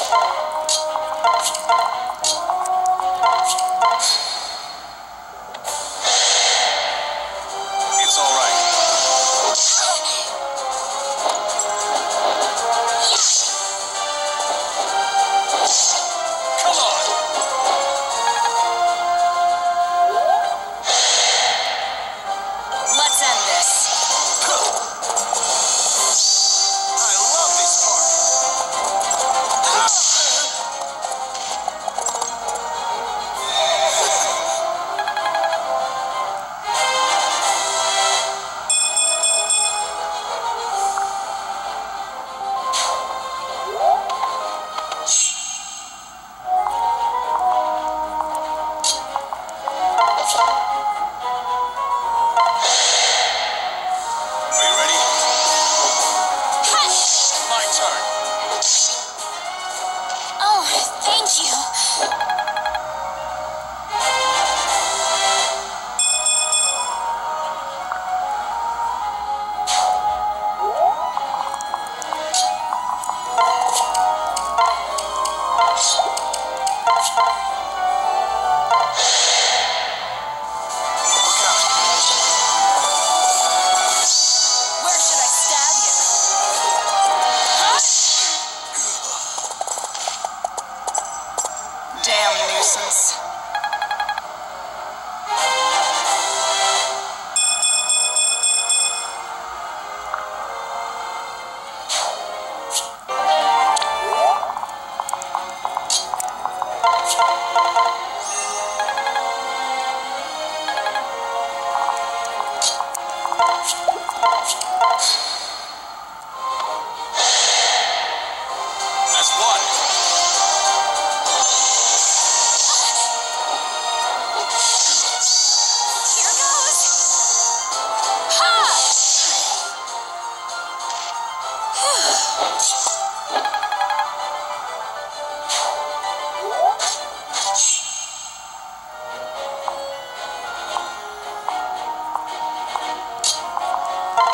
you. forças.